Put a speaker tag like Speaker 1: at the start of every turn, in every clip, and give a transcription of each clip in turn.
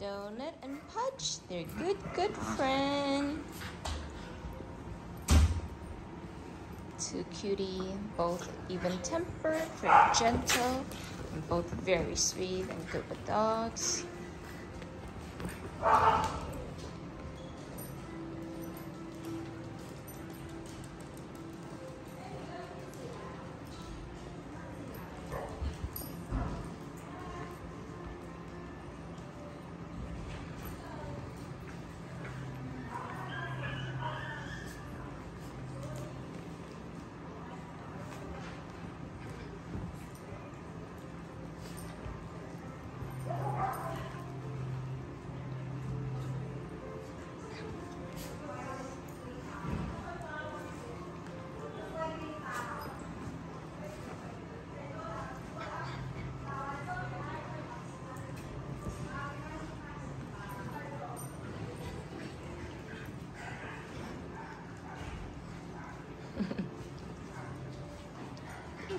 Speaker 1: Donut and Pudge, they're good, good friends. Two cutie, both even tempered, very gentle, and both very sweet and good with dogs.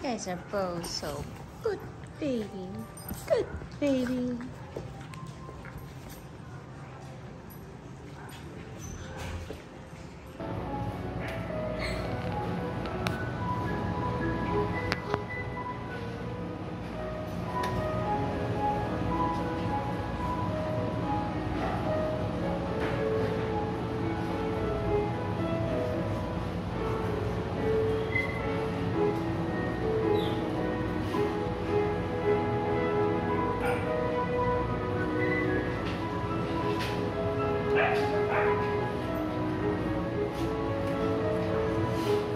Speaker 1: You guys are both so good baby. Good baby.